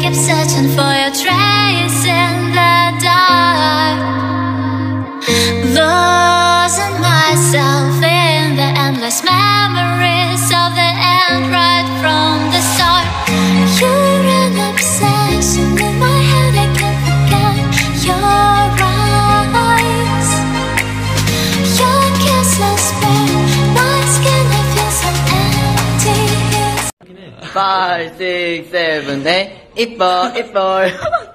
Keep searching for your trace in the dark. five, six, seven, eight, eight, four, eight, four.